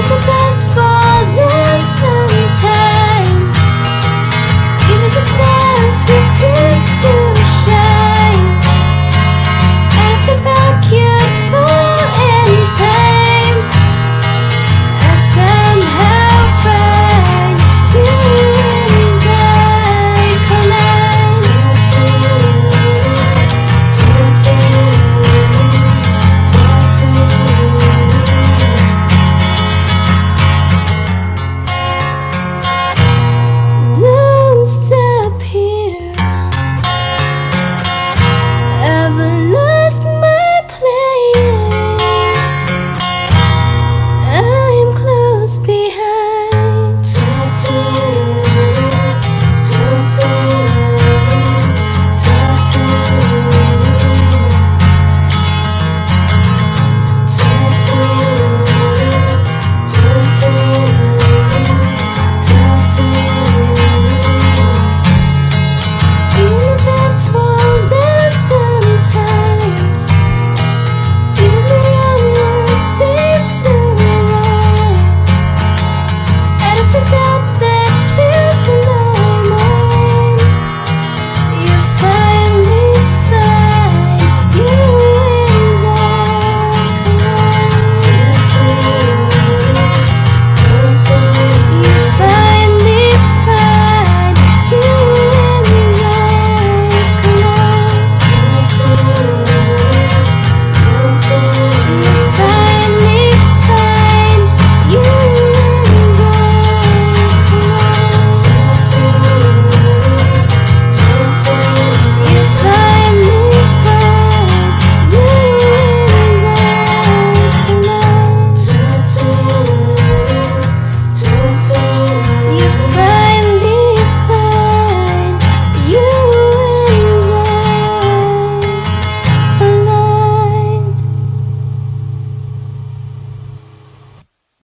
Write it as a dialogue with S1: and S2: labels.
S1: Look at.